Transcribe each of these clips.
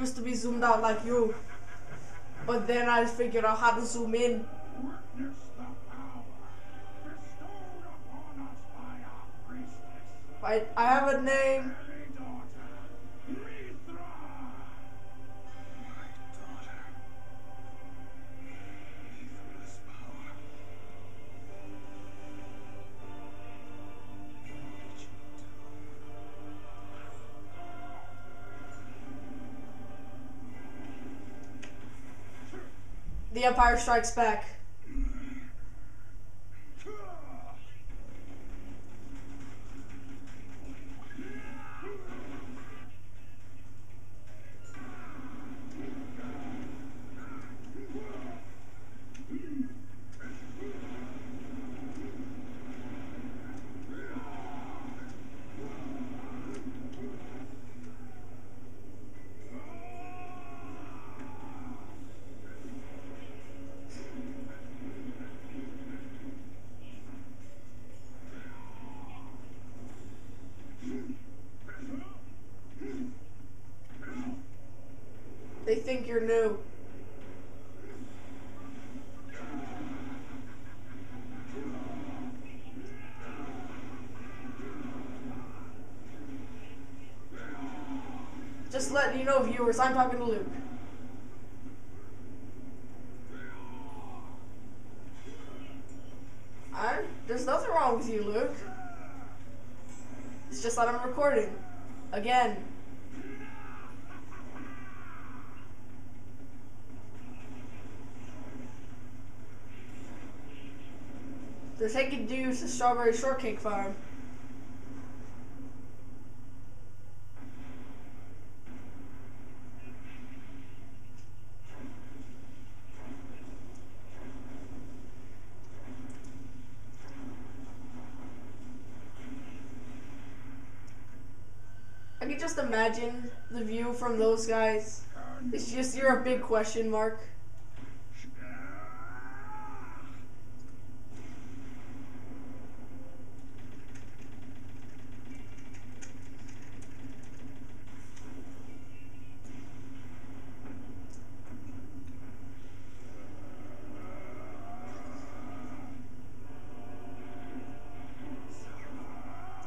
used to be zoomed out like you. But then I figured out how to zoom in. I, I have a name. The Empire Strikes Back. They think you're new. Just letting you know, viewers, I'm talking to Luke. I, there's nothing wrong with you, Luke. It's just that I'm recording. Again. They're taking you to Strawberry Shortcake Farm. I can just imagine the view from those guys. It's just you're a big question mark.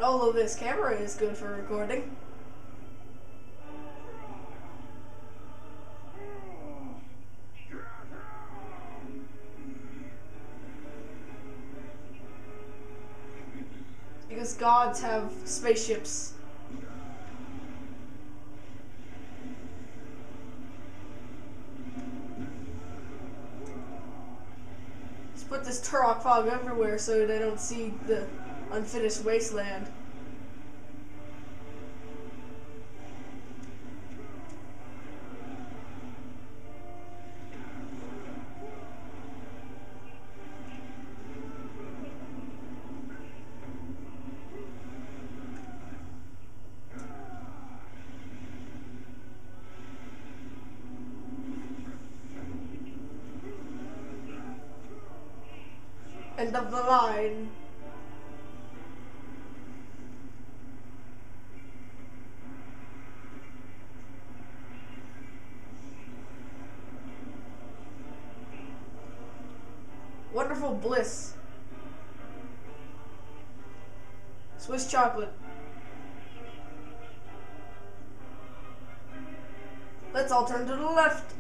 Although this camera is good for recording. Because gods have spaceships. Let's put this Turok fog everywhere so they don't see the unfinished wasteland. End of the line. Bliss. Swiss chocolate. Let's all turn to the left.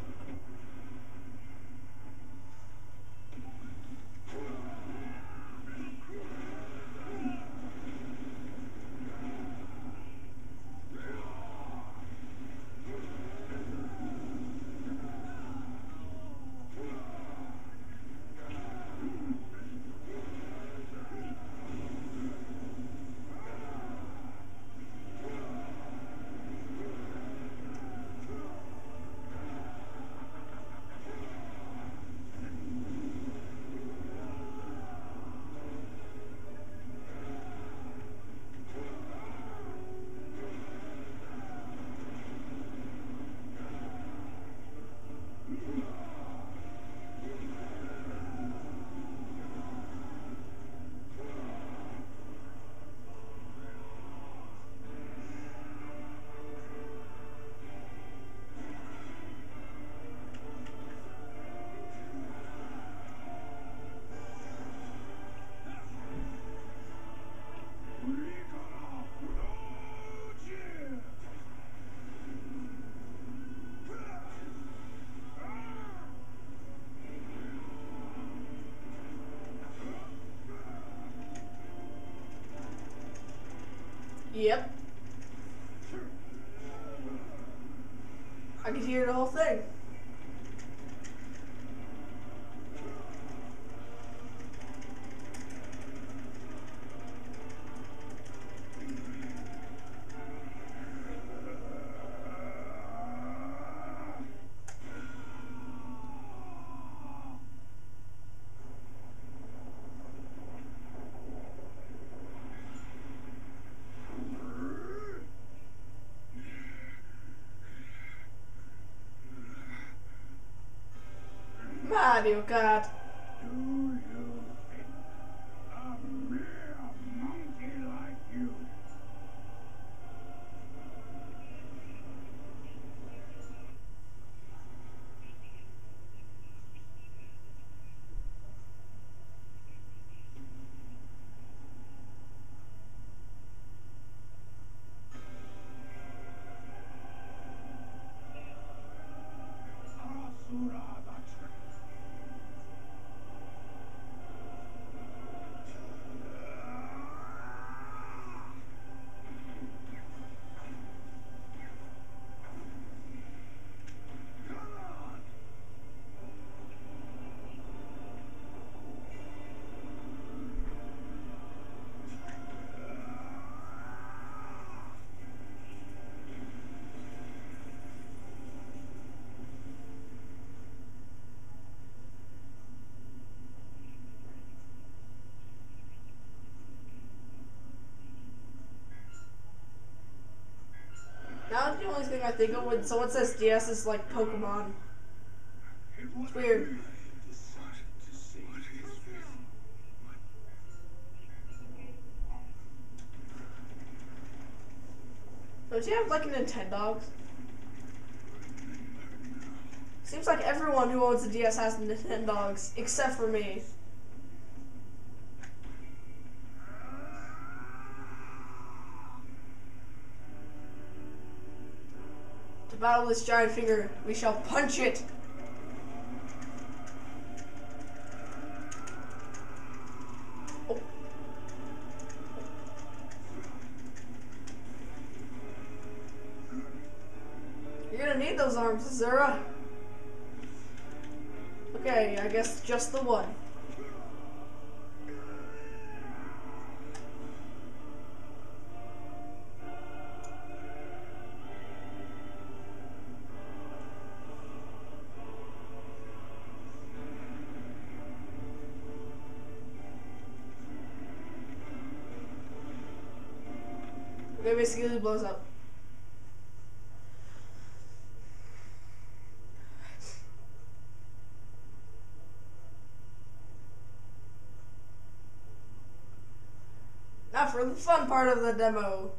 Yep. Sure. I could hear the whole thing. Mario Kart. Do thing I think of when someone says DS is like Pokemon. It It's weird. Don't you have like a Nintendogs? Seems like everyone who owns a DS has Nintendogs, except for me. Battle this giant finger, we shall punch it. You're gonna need those arms, Asura. Okay, I guess just the one. Okay, basically blows up. Now for the fun part of the demo.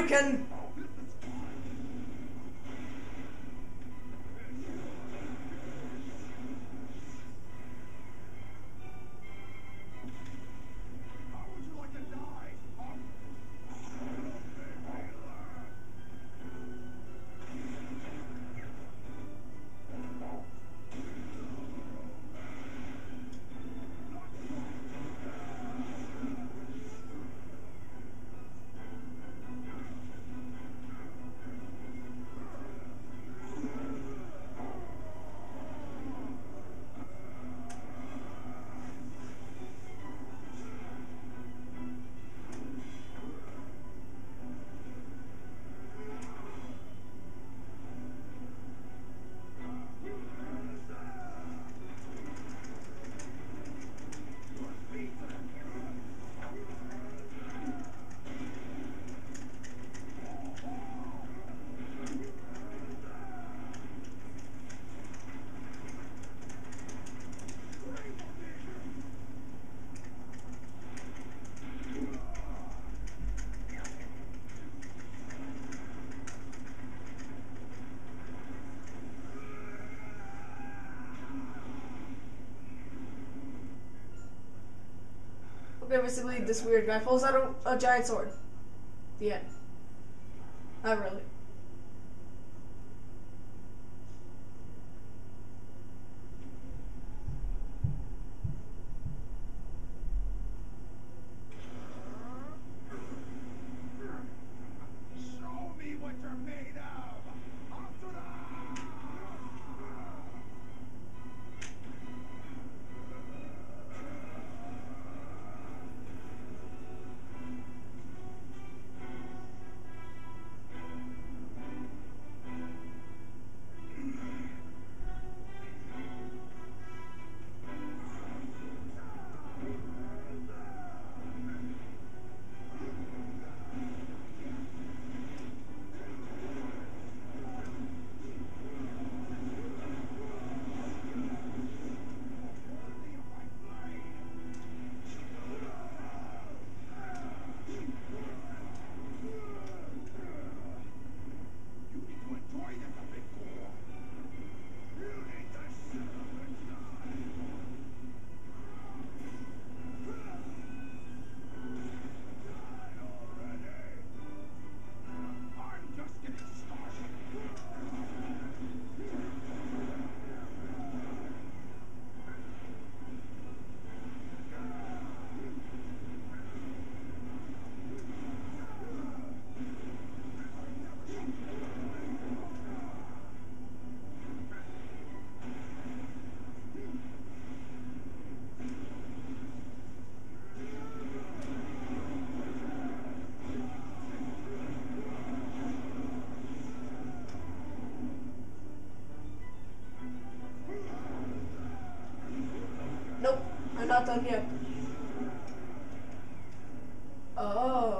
You can. basically this weird guy pulls out a, a giant sword. The end. Not really. out here. Oh.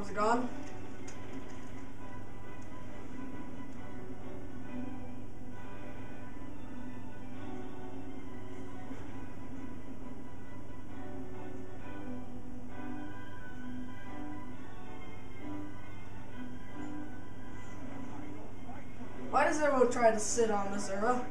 arms are gone. Why does everyone try to sit on this arrow?